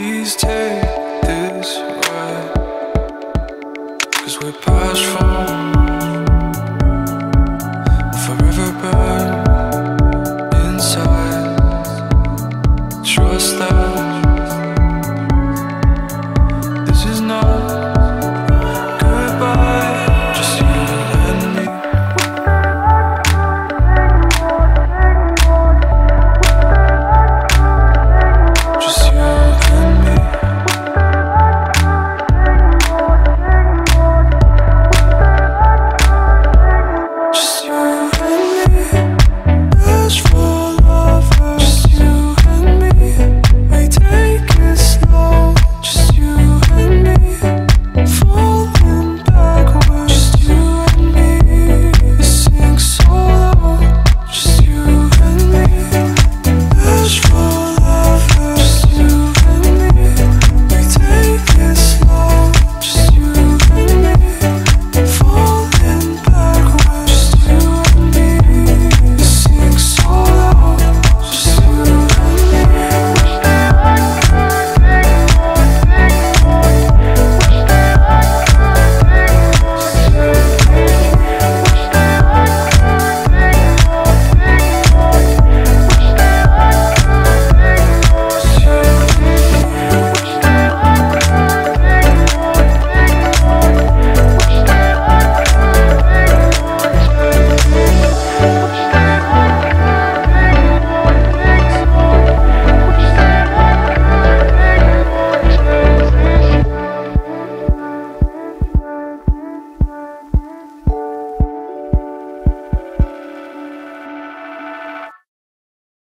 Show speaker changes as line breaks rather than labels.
Please take this ride. Cause we're past from